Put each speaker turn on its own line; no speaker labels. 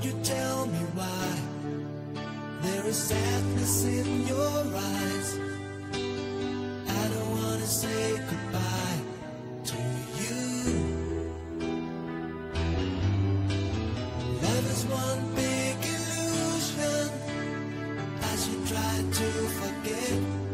Won't you tell me why? There is sadness in your eyes. I don't want to say goodbye to you. Love is one big illusion. I should try to forget.